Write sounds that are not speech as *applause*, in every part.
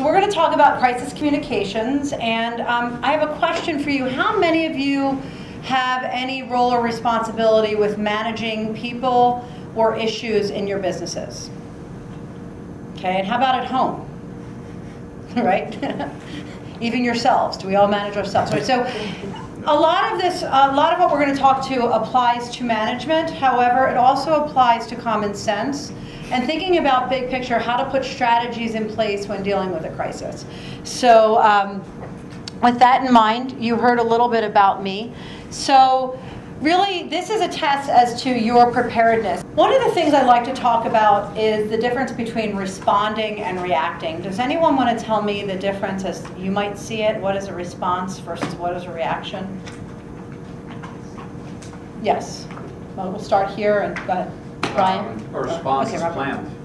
So we're going to talk about crisis communications, and um, I have a question for you. How many of you have any role or responsibility with managing people or issues in your businesses? Okay, and how about at home? *laughs* right? *laughs* Even yourselves. Do we all manage ourselves? Right. So a lot of this, a lot of what we're going to talk to applies to management. However, it also applies to common sense and thinking about big picture, how to put strategies in place when dealing with a crisis. So um, with that in mind, you heard a little bit about me. So really, this is a test as to your preparedness. One of the things I like to talk about is the difference between responding and reacting. Does anyone want to tell me the difference as you might see it? What is a response versus what is a reaction? Yes. Well, we'll start here and go ahead. Brian? A response Okay, is Robert. planned.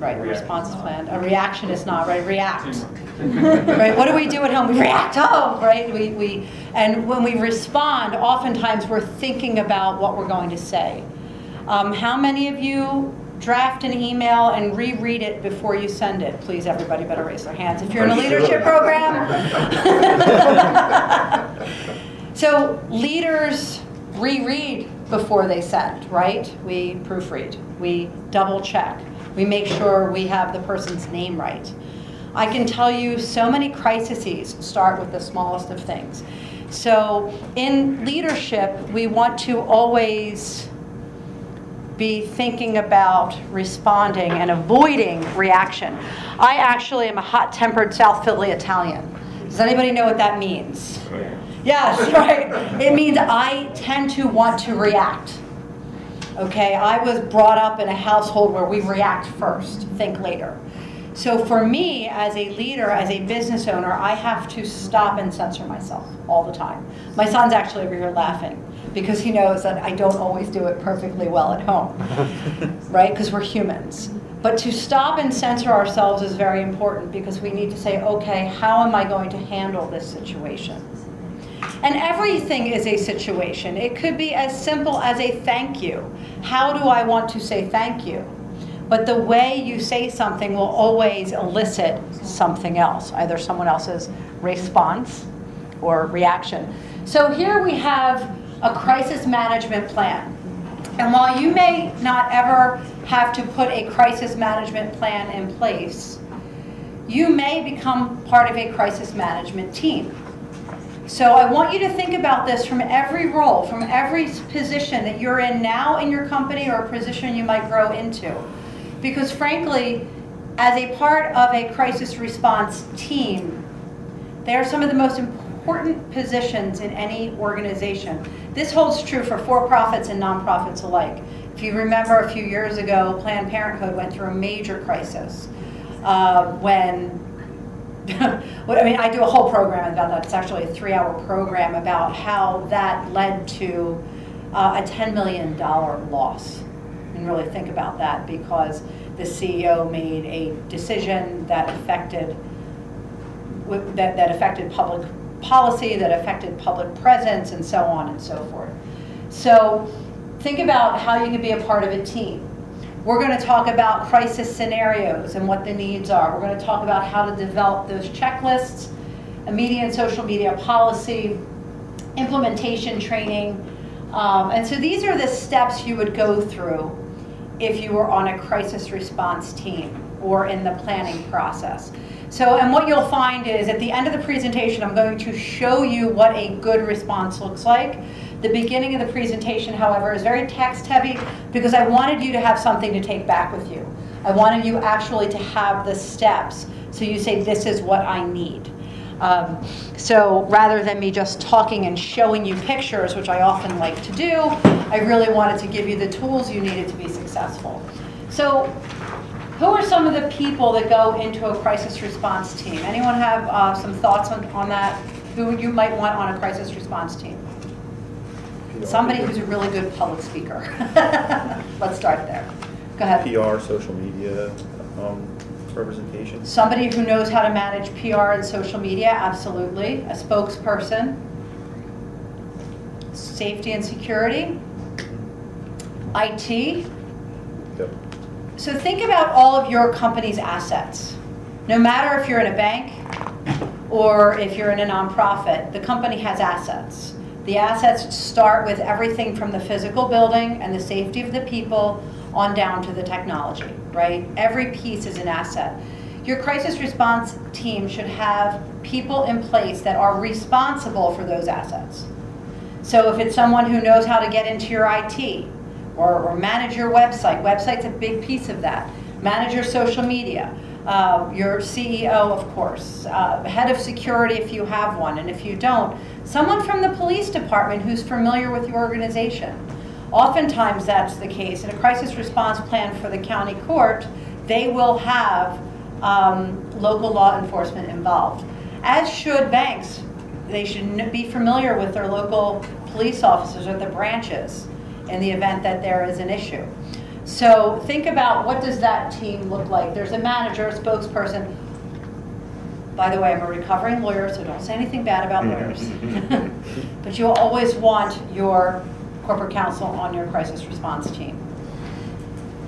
Right, a response is is planned. A reaction is not, right? React. *laughs* right? What do we do at home? We react home, right? We, we, and when we respond, oftentimes we're thinking about what we're going to say. Um, how many of you draft an email and reread it before you send it? Please, everybody better raise their hands. If you're in a leadership program. *laughs* *laughs* so leaders reread before they send, right? We proofread, we double check, we make sure we have the person's name right. I can tell you so many crises start with the smallest of things. So in leadership, we want to always be thinking about responding and avoiding reaction. I actually am a hot-tempered South Philly Italian. Does anybody know what that means? Yes, *laughs* right. It means I tend to want to react. Okay, I was brought up in a household where we react first, think later. So for me, as a leader, as a business owner, I have to stop and censor myself all the time. My son's actually over here laughing because he knows that I don't always do it perfectly well at home, *laughs* right? Because we're humans. But to stop and censor ourselves is very important because we need to say, okay, how am I going to handle this situation? And everything is a situation. It could be as simple as a thank you. How do I want to say thank you? But the way you say something will always elicit something else, either someone else's response or reaction. So here we have a crisis management plan. And while you may not ever have to put a crisis management plan in place, you may become part of a crisis management team. So I want you to think about this from every role, from every position that you're in now in your company or a position you might grow into. Because frankly, as a part of a crisis response team, they are some of the most important positions in any organization. This holds true for for-profits and nonprofits alike. If you remember a few years ago, Planned Parenthood went through a major crisis uh, when *laughs* I mean, I do a whole program about that. It's actually a three-hour program about how that led to uh, a $10 million loss. And really think about that because the CEO made a decision that affected that, that affected public policy, that affected public presence, and so on and so forth. So think about how you can be a part of a team. We're going to talk about crisis scenarios and what the needs are. We're going to talk about how to develop those checklists, a media and social media policy, implementation training. Um, and so these are the steps you would go through if you were on a crisis response team or in the planning process. So, and what you'll find is at the end of the presentation, I'm going to show you what a good response looks like. The beginning of the presentation, however, is very text heavy because I wanted you to have something to take back with you. I wanted you actually to have the steps so you say, this is what I need. Um, so rather than me just talking and showing you pictures, which I often like to do, I really wanted to give you the tools you needed to be successful. So who are some of the people that go into a crisis response team? Anyone have uh, some thoughts on, on that? Who you might want on a crisis response team? Somebody who's a really good public speaker. *laughs* Let's start there. Go ahead. PR, social media, um, representation. Somebody who knows how to manage PR and social media, absolutely. A spokesperson. Safety and security. IT. Yep. So think about all of your company's assets. No matter if you're in a bank or if you're in a nonprofit, the company has assets. The assets start with everything from the physical building and the safety of the people on down to the technology, right? Every piece is an asset. Your crisis response team should have people in place that are responsible for those assets. So if it's someone who knows how to get into your IT or, or manage your website, website's a big piece of that. Manage your social media, uh, your CEO, of course, uh, head of security if you have one, and if you don't, someone from the police department who's familiar with your organization. Oftentimes that's the case. In a crisis response plan for the county court, they will have um, local law enforcement involved, as should banks. They should be familiar with their local police officers or the branches in the event that there is an issue. So think about what does that team look like? There's a manager, a spokesperson. By the way, I'm a recovering lawyer, so don't say anything bad about mm-hmm. lawyers. Mm-hmm. *laughs* But you'll always want your corporate counsel on your crisis response team.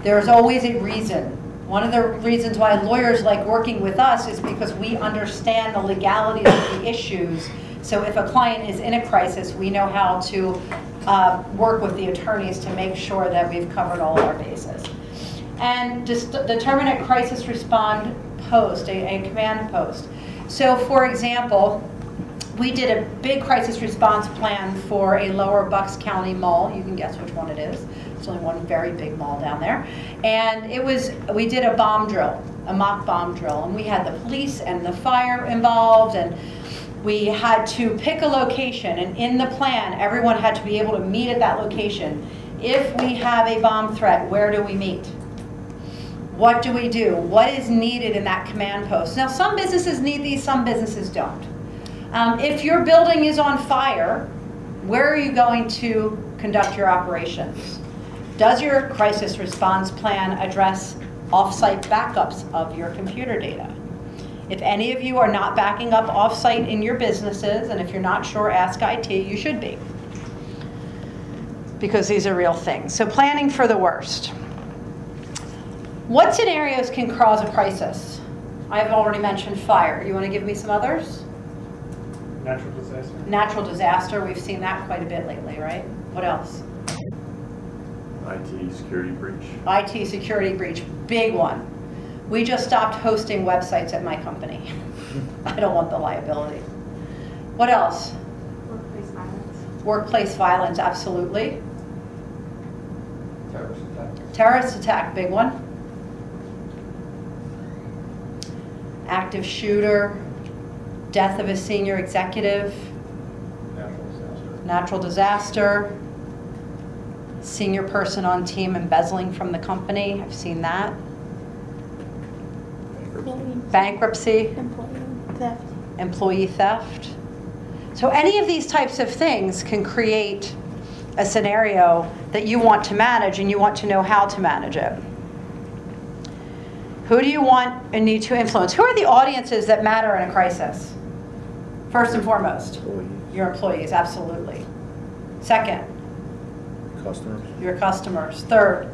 There's always a reason. One of the reasons why lawyers like working with us is because we understand the legalities of the issues. So if a client is in a crisis, we know how to uh, work with the attorneys to make sure that we've covered all our bases. And determine a crisis respond post, a, a command post. So for example, we did a big crisis response plan for a lower Bucks County mall. You can guess which one it is. It's only one very big mall down there. And it was, we did a bomb drill, a mock bomb drill. And we had the police and the fire involved and we had to pick a location. And in the plan, everyone had to be able to meet at that location. If we have a bomb threat, where do we meet? What do we do? What is needed in that command post? Now, some businesses need these, some businesses don't. Um, if your building is on fire, where are you going to conduct your operations? Does your crisis response plan address off-site backups of your computer data? If any of you are not backing up off-site in your businesses, and if you're not sure, ask IT, you should be. Because these are real things. So planning for the worst. What scenarios can cause a crisis? I've already mentioned fire. You want to give me some others? Natural disaster. Natural disaster, we've seen that quite a bit lately, right? What else? IT security breach. IT security breach, big one. We just stopped hosting websites at my company. *laughs* I don't want the liability. What else? Workplace violence. Workplace violence, absolutely. Terrorist attack. Terrorist attack, big one. Active shooter, death of a senior executive, Natural disaster. natural disaster, senior person on team embezzling from the company, I've seen that. Bankruptcy, Employee theft. employee theft. So any of these types of things can create a scenario that you want to manage and you want to know how to manage it. Who do you want and need to influence? Who are the audiences that matter in a crisis? First and foremost, Employees, your employees, absolutely. Second, customers, your customers. Third,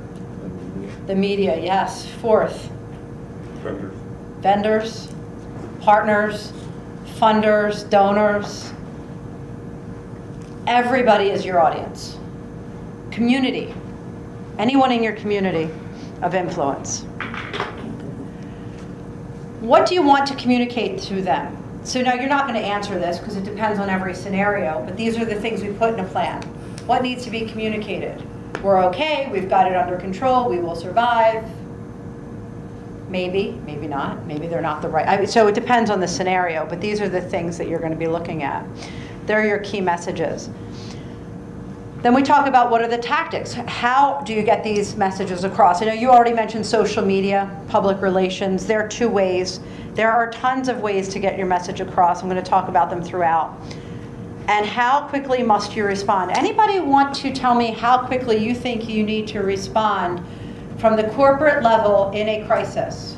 and media. the media, yes. Fourth, Vendors. Vendors, partners, funders, donors. Everybody is your audience. Community, anyone in your community of influence. What do you want to communicate to them? So now you're not going to answer this because it depends on every scenario, but these are the things we put in a plan. What needs to be communicated? We're okay, we've got it under control, we will survive. Maybe, maybe not, maybe they're not the right, I- so it depends on the scenario, but these are the things that you're going to be looking at. They're your key messages. Then we talk about what are the tactics? How do you get these messages across? I know you already mentioned social media, public relations. There are two ways. There are tons of ways to get your message across. I'm going to talk about them throughout. And how quickly must you respond? Anybody want to tell me how quickly you think you need to respond from the corporate level in a crisis?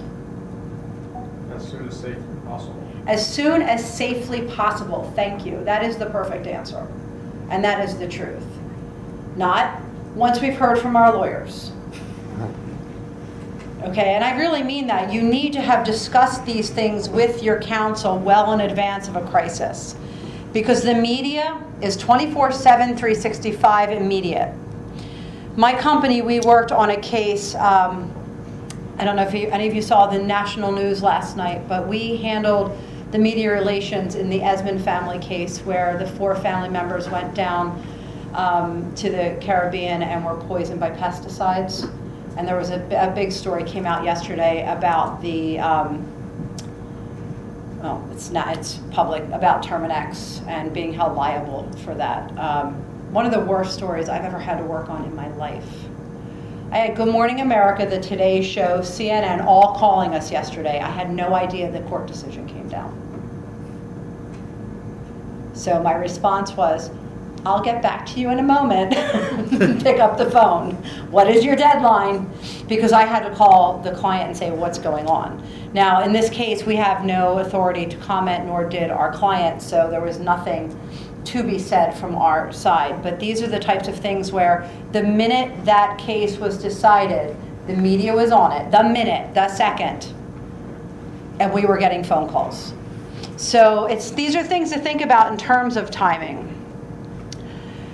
As soon as safe as possible. As soon as safely possible. Thank you. That is the perfect answer. And that is the truth. Not once we've heard from our lawyers. *laughs* Okay, and I really mean that. You need to have discussed these things with your counsel well in advance of a crisis. Because the media is 24 7, 365 immediate. My company, we worked on a case. Um, I don't know if you, any of you saw the national news last night, but we handled the media relations in the Esmond family case where the four family members went down um, to the Caribbean and were poisoned by pesticides. And there was a, a big story came out yesterday about the, um, well, it's not, it's public, about Terminix and being held liable for that. Um, one of the worst stories I've ever had to work on in my life. I had Good Morning America, the Today Show, CNN, all calling us yesterday. I had no idea the court decision came down. So my response was, I'll get back to you in a moment. *laughs* Pick up the phone. What is your deadline? Because I had to call the client and say, what's going on? Now, in this case, we have no authority to comment, nor did our client, so there was nothing to be said from our side. But these are the types of things where the minute that case was decided, the media was on it, the minute, the second, and we were getting phone calls. So it's, these are things to think about in terms of timing.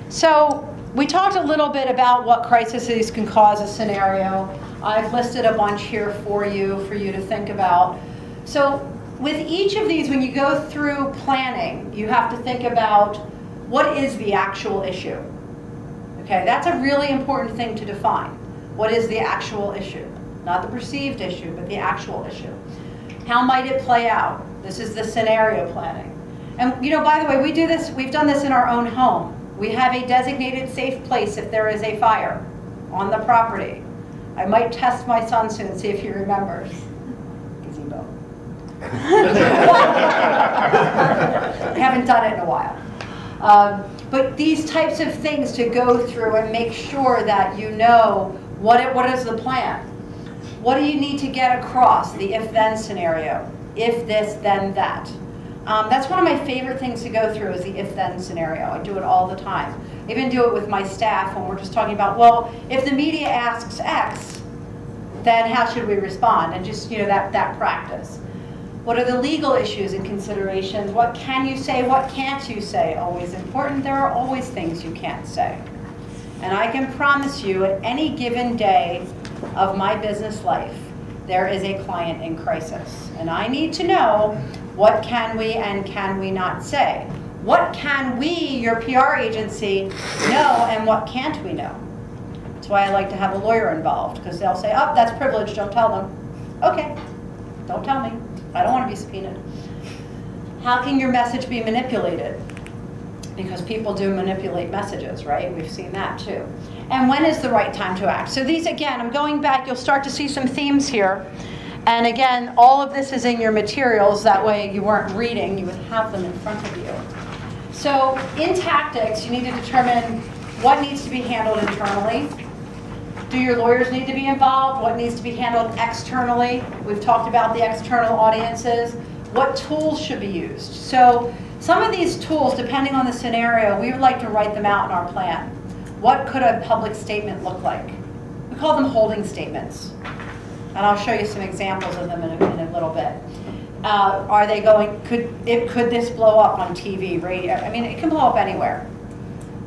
So we talked a little bit about what crises can cause a scenario. I've listed a bunch here for you, for you to think about. So with each of these, when you go through planning, you have to think about what is the actual issue. Okay, that's a really important thing to define. What is the actual issue? Not the perceived issue, but the actual issue. How might it play out? This is the scenario planning. And you know, by the way, we do this, we've done this in our own home. We have a designated safe place if there is a fire on the property. I might test my son soon, see if he remembers. I haven't done it in a while. Um, but these types of things to go through and make sure that you know what, it, what is the plan. What do you need to get across, the if-then scenario? If this, then that. Um, that's one of my favorite things to go through is the if-then scenario. I do it all the time. I even do it with my staff when we're just talking about, well, if the media asks X, then how should we respond? And just, you know, that, that practice. What are the legal issues and considerations? What can you say? What can't you say? Always important. There are always things you can't say. And I can promise you at any given day of my business life, there is a client in crisis. And I need to know what can we and can we not say? What can we, your PR agency, know and what can't we know? That's why I like to have a lawyer involved because they'll say, oh, that's privilege, don't tell them. Okay, don't tell me. I don't want to be subpoenaed. How can your message be manipulated? Because people do manipulate messages, right? We've seen that too. And when is the right time to act? So these, again, I'm going back, you'll start to see some themes here. And again, all of this is in your materials. That way you weren't reading, you would have them in front of you. So in tactics, you need to determine what needs to be handled internally. Do your lawyers need to be involved? What needs to be handled externally? We've talked about the external audiences. What tools should be used? So some of these tools, depending on the scenario, we would like to write them out in our plan. What could a public statement look like? We call them holding statements. And I'll show you some examples of them in a, in a little bit. Uh, are they going, could, it, could this blow up on TV, radio? I mean, it can blow up anywhere.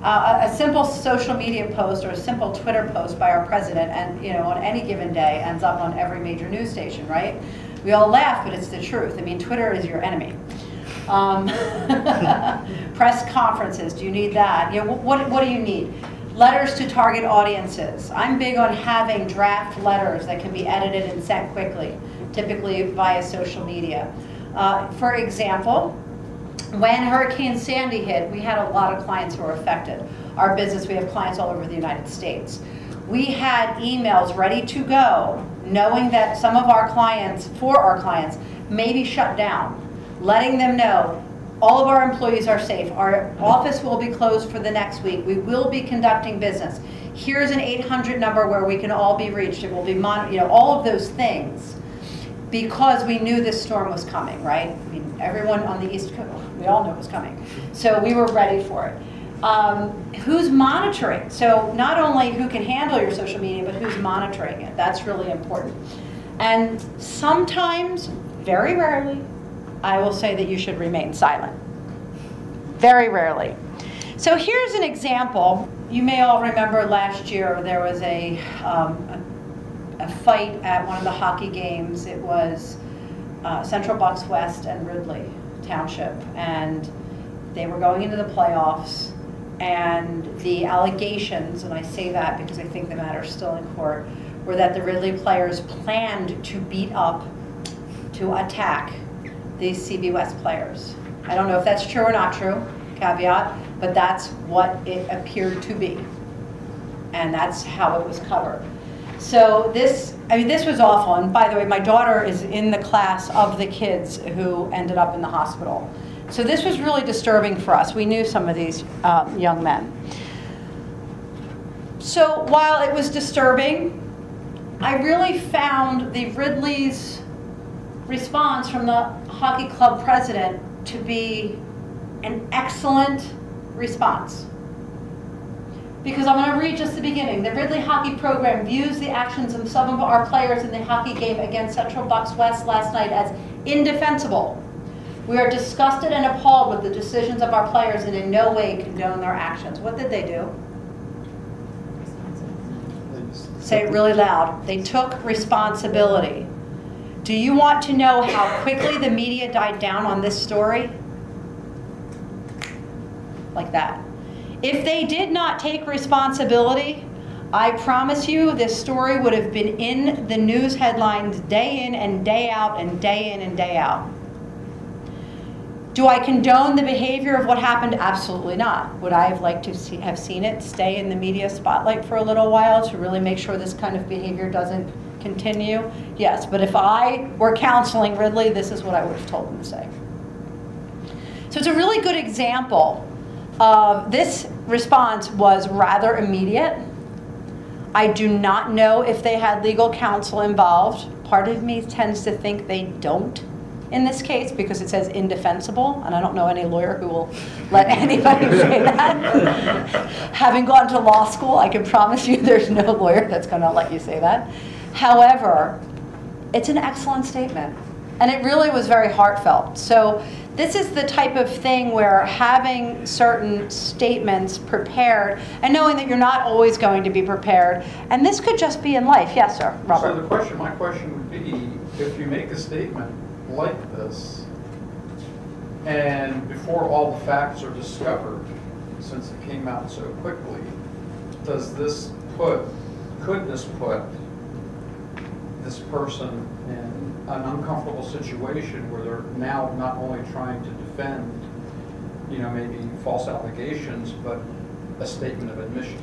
Uh, a, simple social media post or a simple Twitter post by our president and, you know, on any given day ends up on every major news station, right? We all laugh, but it's the truth. I mean, Twitter is your enemy. Um, *laughs* press conferences, do you need that? You know, what, what do you need? Letters to target audiences. I'm big on having draft letters that can be edited and sent quickly, typically via social media. Uh, for example, when Hurricane Sandy hit, we had a lot of clients who were affected. Our business, we have clients all over the United States. We had emails ready to go, knowing that some of our clients, for our clients, may be shut down, letting them know all of our employees are safe. Our office will be closed for the next week. We will be conducting business. Here's an 800 number where we can all be reached. It will be, mon- you know, all of those things because we knew this storm was coming, right? Everyone on the East Coast, we all knew it was coming. So we were ready for it. Um, who's monitoring? So not only who can handle your social media, but who's monitoring it. That's really important. And sometimes, very rarely, I will say that you should remain silent. Very rarely. So here's an example. You may all remember last year there was a, um, a, a fight at one of the hockey games. It was uh, Central Bucks West and Ridley Township, and they were going into the playoffs. And the allegations, and I say that because I think the matter is still in court, were that the Ridley players planned to beat up, to attack these CB West players. I don't know if that's true or not true, caveat, but that's what it appeared to be. And that's how it was covered. So this, I mean, this was awful. And by the way, my daughter is in the class of the kids who ended up in the hospital. So this was really disturbing for us. We knew some of these um, young men. So while it was disturbing, I really found the Ridley's response from the hockey club president to be an excellent response. Because I'm going to read just the beginning. The Ridley Hockey Program views the actions of some of our players in the hockey game against Central Bucks West last night as indefensible. We are disgusted and appalled with the decisions of our players and in no way condone their actions. What did they do? Say it really loud. They took responsibility. Do you want to know how quickly the media died down on this story? Like that. If they did not take responsibility, I promise you this story would have been in the news headlines day in and day out and day in and day out. Do I condone the behavior of what happened? Absolutely not. Would I have liked to see, have seen it stay in the media spotlight for a little while to really make sure this kind of behavior doesn't continue? Yes, but if I were counseling Ridley, this is what I would have told him to say. So it's a really good example of this response was rather immediate. I do not know if they had legal counsel involved. Part of me tends to think they don't in this case because it says indefensible, and I don't know any lawyer who will let *laughs* anybody say that. Having gone to law school, I can promise you *laughs* there's no lawyer that's going to let you say that. However, it's an excellent statement, and it really was very heartfelt. So this is the type of thing where having certain statements prepared and knowing that you're not always going to be prepared, and this could just be in life. Yes, sir, Robert. So the question, my question would be, if you make a statement like this, and before all the facts are discovered, since it came out so quickly, does this put, could this put this person in an uncomfortable situation where they're now not only trying to defend, you know, maybe false allegations, but a statement of admission?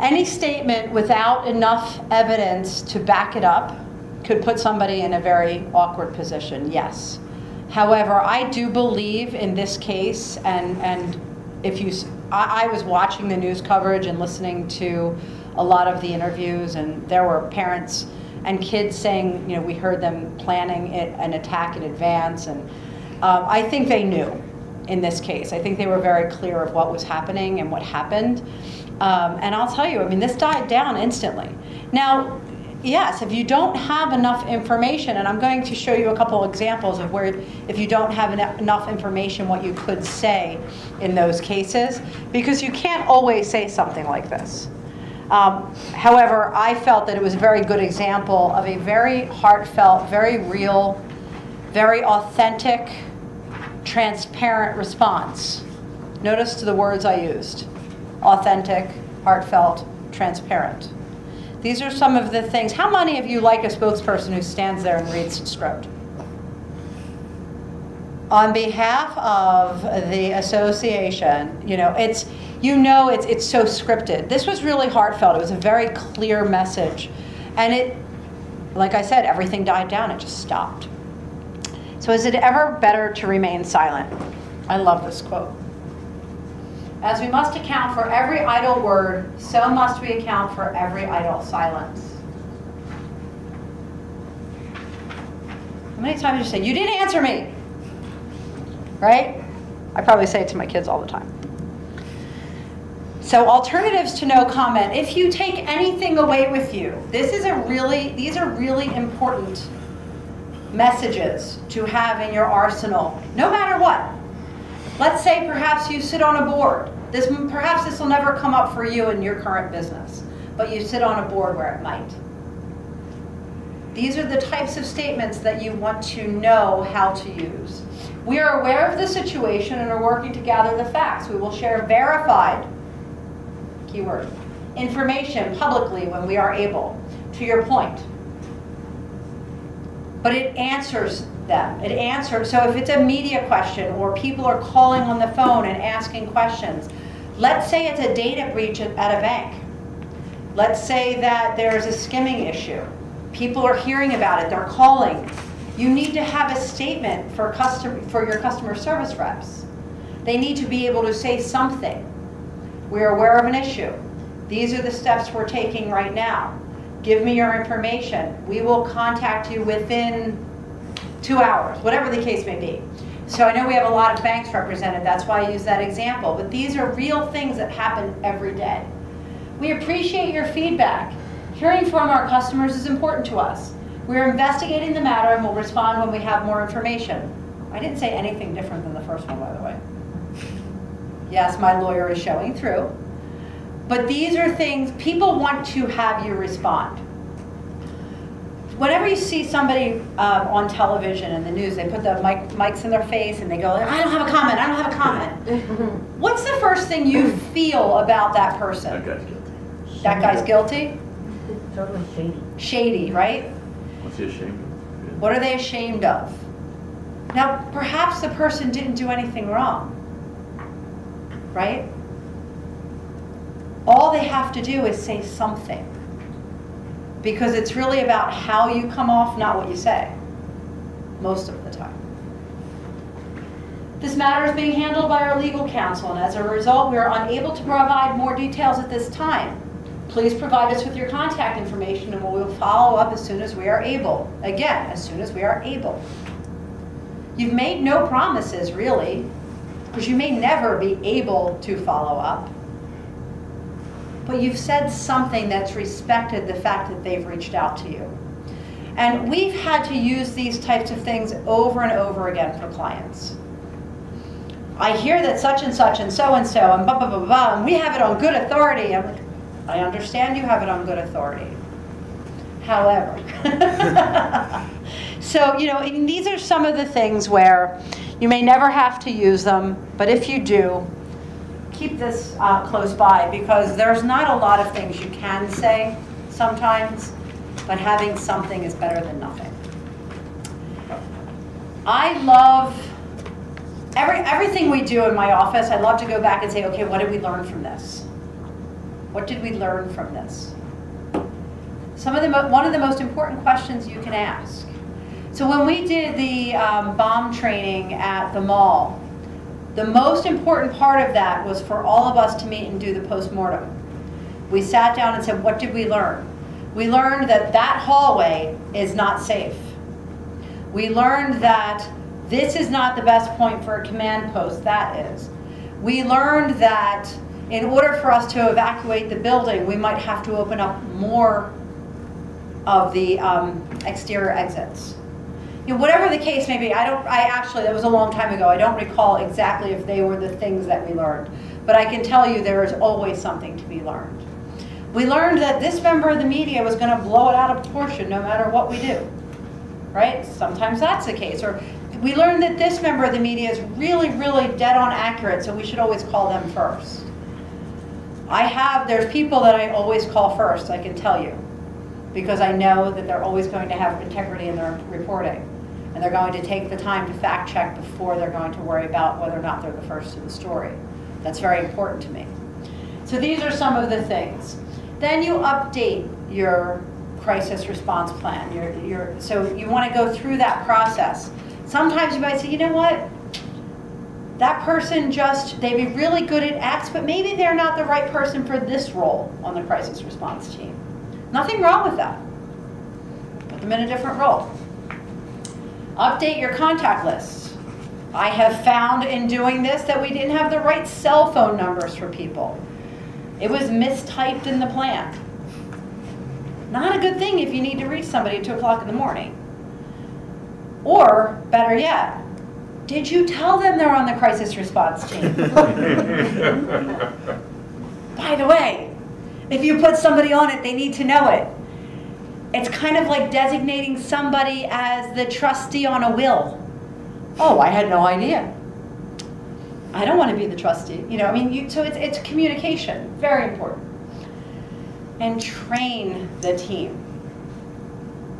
Any statement without enough evidence to back it up could put somebody in a very awkward position, yes. However, I do believe in this case, and, and if you, I was watching the news coverage and listening to a lot of the interviews, and there were parents and kids saying, you know, we heard them planning it, an attack in advance, and um, I think they knew in this case. I think they were very clear of what was happening and what happened. Um, and I'll tell you, I mean, this died down instantly. Now, yes, if you don't have enough information, and I'm going to show you a couple examples of where, if you don't have eno- enough information, what you could say in those cases, because you can't always say something like this. Um, however, I felt that it was a very good example of a very heartfelt, very real, very authentic, transparent response. Notice to the words I used authentic, heartfelt, transparent. These are some of the things. How many of you like a spokesperson who stands there and reads the script? On behalf of the association, you know, it's you know it's it's so scripted. This was really heartfelt. It was a very clear message. And it like I said, everything died down. It just stopped. So is it ever better to remain silent? I love this quote. As we must account for every idle word, so must we account for every idle silence. How many times did you say, You didn't answer me? Right? I probably say it to my kids all the time. So alternatives to no comment. If you take anything away with you, this is a really, these are really important messages to have in your arsenal, no matter what. Let's say perhaps you sit on a board. This, perhaps this will never come up for you in your current business, but you sit on a board where it might. These are the types of statements that you want to know how to use. We are aware of the situation and are working to gather the facts. We will share verified, keyword, information publicly when we are able, to your point. But it answers them. It answers, so if it's a media question or people are calling on the phone and asking questions, let's say it's a data breach at a bank. Let's say that there's a skimming issue. People are hearing about it, they're calling. You need to have a statement for custom, for your customer service reps. They need to be able to say something. We're aware of an issue. These are the steps we're taking right now. Give me your information. We will contact you within two hours, whatever the case may be. So I know we have a lot of banks represented, that's why I use that example, but these are real things that happen every day. We appreciate your feedback. Hearing from our customers is important to us. We are investigating the matter and will respond when we have more information. I didn't say anything different than the first one, by the way. Yes, my lawyer is showing through. But these are things, people want to have you respond. Whenever you see somebody um, on television and the news, they put the mic, mics in their face and they go, I don't have a comment, I don't have a comment. *laughs* What's the first thing you feel about that person? That guy's guilty. That guy's guilty? Totally shady. Shady, right? What's he ashamed of? What are they ashamed of? Now, perhaps the person didn't do anything wrong, right? All they have to do is say something. Because it's really about how you come off, not what you say, most of the time. This matter is being handled by our legal counsel, and as a result, we are unable to provide more details at this time. Please provide us with your contact information, and we will follow up as soon as we are able. Again, as soon as we are able. You've made no promises, really, because you may never be able to follow up. But you've said something that's respected the fact that they've reached out to you. And we've had to use these types of things over and over again for clients. I hear that such and such and so and so and blah, blah, blah, blah, and we have it on good authority. I'm like, I understand you have it on good authority. However, *laughs* so, you know, and these are some of the things where you may never have to use them, but if you do, keep this uh, close by because there's not a lot of things you can say sometimes, but having something is better than nothing. I love every, everything we do in my office. I love to go back and say, okay, what did we learn from this? What did we learn from this? Some of the one of the most important questions you can ask. So when we did the um, bomb training at the mall, the most important part of that was for all of us to meet and do the postmortem. We sat down and said, what did we learn? We learned that that hallway is not safe. We learned that this is not the best point for a command post, that is. We learned that in order for us to evacuate the building, we might have to open up more of the um, exterior exits. You know, whatever the case may be, I don't, I actually, that was a long time ago, I don't recall exactly if they were the things that we learned. But I can tell you there is always something to be learned. We learned that this member of the media was gonna blow it out of proportion no matter what we do, right? Sometimes that's the case. Or we learned that this member of the media is really, really dead on accurate, so we should always call them first. I have, there's people that I always call first, I can tell you, because I know that they're always going to have integrity in their reporting. And they're going to take the time to fact check before they're going to worry about whether or not they're the first to the story. That's very important to me. So these are some of the things. Then you update your crisis response plan. Your, your, so you want to go through that process. Sometimes you might say, you know what? That person just, they'd be really good at X, but maybe they're not the right person for this role on the crisis response team. Nothing wrong with that. Put them in a different role. Update your contact list. I have found in doing this that we didn't have the right cell phone numbers for people. It was mistyped in the plan. Not a good thing if you need to reach somebody at 2 o'clock in the morning. Or, better yet, did you tell them they're on the crisis response team? *laughs* By the way, if you put somebody on it, they need to know it. It's kind of like designating somebody as the trustee on a will. Oh, I had no idea. I don't want to be the trustee. You know, I mean, you, so it's, it's communication, very important. And train the team.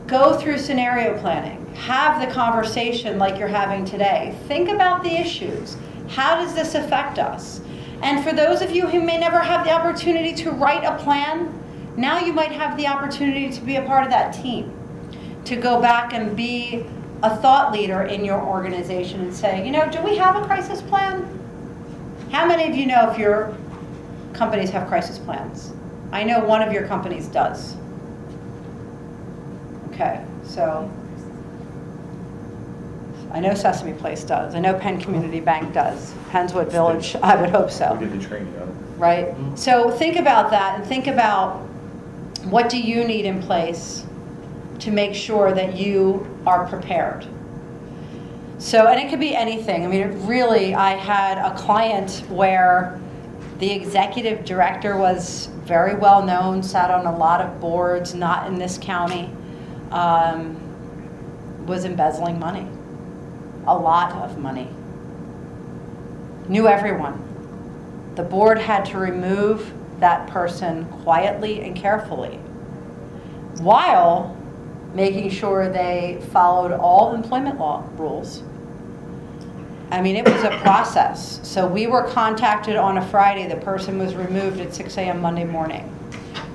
Go through scenario planning. Have the conversation like you're having today. Think about the issues. How does this affect us? And for those of you who may never have the opportunity to write a plan, now you might have the opportunity to be a part of that team, to go back and be a thought leader in your organization and say, you know, do we have a crisis plan? How many of you know if your companies have crisis plans? I know one of your companies does. Okay, so I know Sesame Place does. I know Penn Community Bank does. Pennswood Village, I would hope so We'll get the training on it. right? So think about that and think about what do you need in place to make sure that you are prepared. So, and it could be anything. I mean, it really, I had a client where the executive director was very well known, sat on a lot of boards, not in this county, um, was embezzling money, a lot of money. Knew everyone. The board had to remove that person quietly and carefully while making sure they followed all employment law rules. I mean, it was a process. So we were contacted on a Friday, the person was removed at 6 a.m. Monday morning.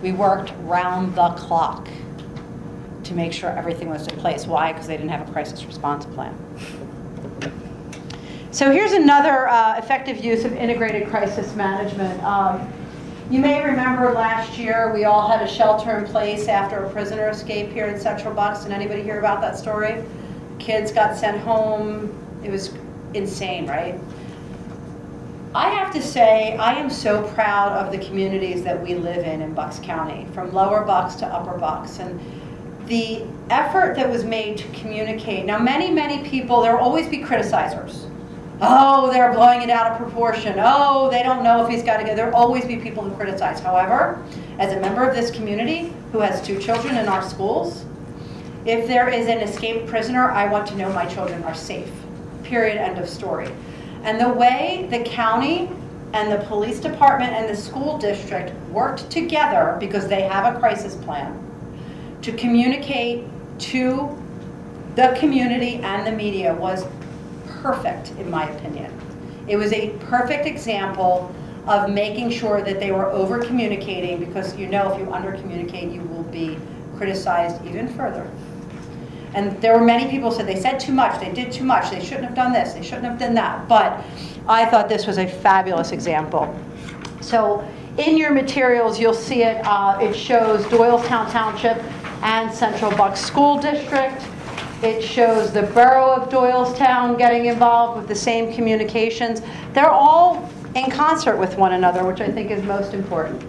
We worked round the clock to make sure everything was in place. Why? Because they didn't have a crisis response plan. So here's another uh, effective use of integrated crisis management. Um, you may remember last year we all had a shelter in place after a prisoner escape here in Central Bucks. Did anybody hear about that story? Kids got sent home. It was insane, right? I have to say, I am so proud of the communities that we live in in Bucks County, from lower Bucks to upper Bucks. And the effort that was made to communicate. Now, many, many people, there will always be criticizers. Oh, they're blowing it out of proportion. Oh, they don't know if he's got to go. There will always be people who criticize. However, as a member of this community who has two children in our schools, if there is an escaped prisoner, I want to know my children are safe. Period. End of story. And the way the county and the police department and the school district worked together because they have a crisis plan to communicate to the community and the media was perfect, in my opinion. It was a perfect example of making sure that they were over communicating because you know if you under communicate, you will be criticized even further. And there were many people said they said too much, they did too much, they shouldn't have done this, they shouldn't have done that. But I thought this was a fabulous example. So in your materials, you'll see it. Uh, it shows Doylestown Township and Central Bucks School District. It shows the borough of Doylestown getting involved with the same communications. They're all in concert with one another, which I think is most important.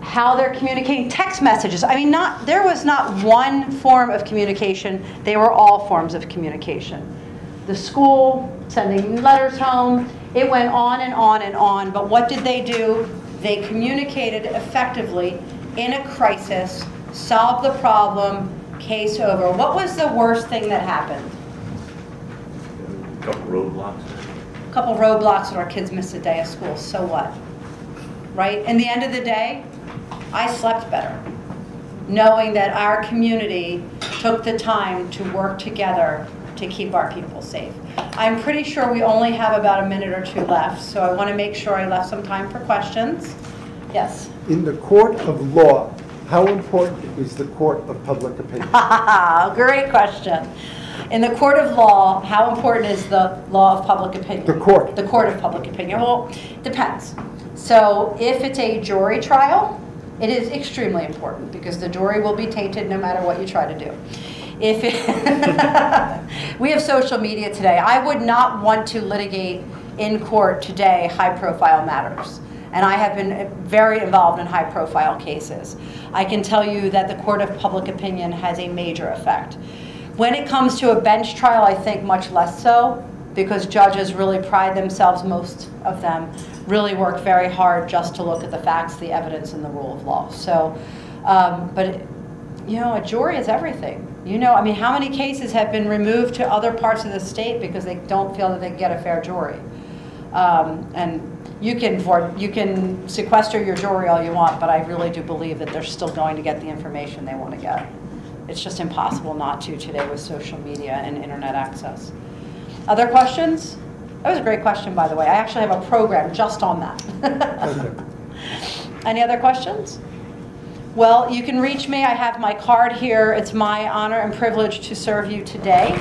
How they're communicating text messages. I mean, not there was not one form of communication. They were all forms of communication. The school sending letters home. It went on and on and on. But what did they do? They communicated effectively in a crisis, solved the problem, case over. What was the worst thing that happened? A couple roadblocks. A couple roadblocks and our kids missed a day of school. So what? Right? In the end of the day, I slept better, knowing that our community took the time to work together to keep our people safe. I'm pretty sure we only have about a minute or two left, so I want to make sure I left some time for questions. Yes? In the court of law, how important is the court of public opinion? *laughs* Great question. In the court of law, how important is the law of public opinion? The court. The court of public opinion. Well, depends. So if it's a jury trial, it is extremely important because the jury will be tainted no matter what you try to do. If it *laughs* we have social media today, I would not want to litigate in court today high-profile matters. And I have been very involved in high-profile cases. I can tell you that the court of public opinion has a major effect. When it comes to a bench trial, I think much less so, because judges really pride themselves, most of them, really work very hard just to look at the facts, the evidence, and the rule of law. So, um, but, you know, a jury is everything. You know, I mean, how many cases have been removed to other parts of the state because they don't feel that they get a fair jury? Um, And you can, you can sequester your jury all you want, but I really do believe that they're still going to get the information they want to get. It's just impossible not to today with social media and internet access. Other questions? That was a great question, by the way. I actually have a program just on that. *laughs* Any other questions? Well, you can reach me. I have my card here. It's my honor and privilege to serve you today.